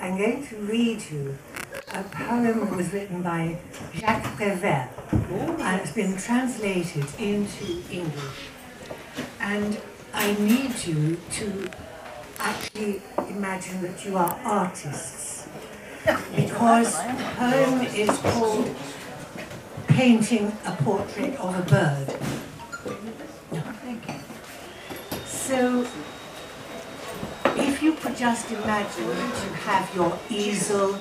I'm going to read you a poem that was written by Jacques Prévert and it's been translated into English. And I need you to actually imagine that you are artists because the poem is called Painting a Portrait of a Bird. So could just imagine that you have your easel,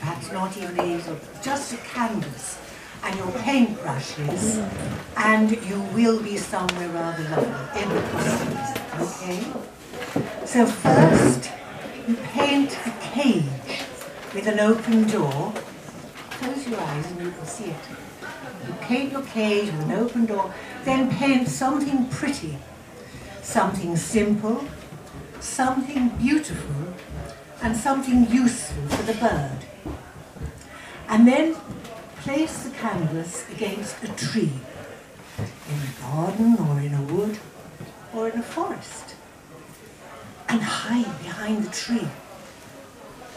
perhaps not even an easel, just a canvas and your paintbrushes, and you will be somewhere rather lovely in the costumes, okay? So first, you paint the cage with an open door. Close your eyes and you can see it. You paint your cage with an open door, then paint something pretty, something simple, something beautiful, and something useful for the bird. And then place the canvas against a tree, in a garden or in a wood or in a forest, and hide behind the tree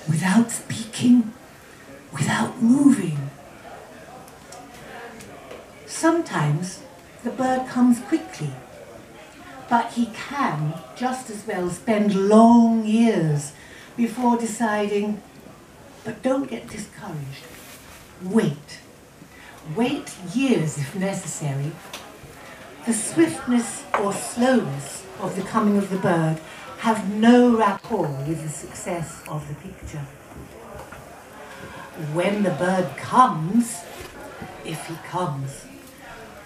without speaking, without moving. Sometimes the bird comes quickly, but he can just as well spend long years before deciding, but don't get discouraged wait. Wait years if necessary. The swiftness or slowness of the coming of the bird have no rapport with the success of the picture. When the bird comes, if he comes,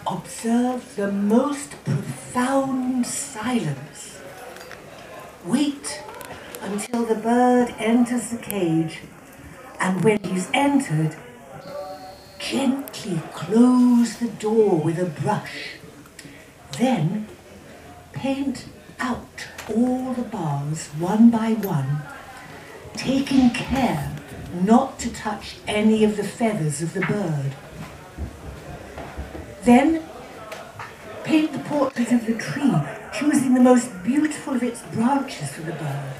observe the most profound silence. Wait until the bird enters the cage, and when he's entered, Gently close the door with a brush. Then paint out all the bars one by one, taking care not to touch any of the feathers of the bird. Then paint the portrait of the tree, choosing the most beautiful of its branches for the bird.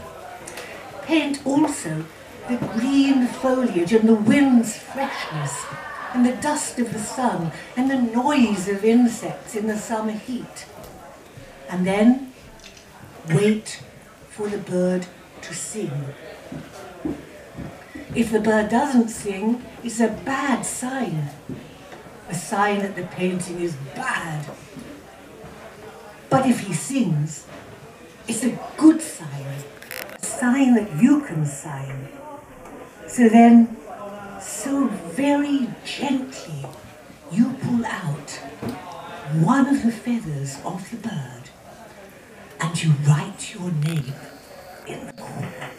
Paint also the green foliage and the wind's freshness and the dust of the sun and the noise of insects in the summer heat. And then wait for the bird to sing. If the bird doesn't sing, it's a bad sign. A sign that the painting is bad. But if he sings, it's a good sign. A sign that you can sign. So then so very gently you pull out one of the feathers of the bird and you write your name in the corner.